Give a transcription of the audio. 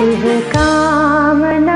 शुभकामना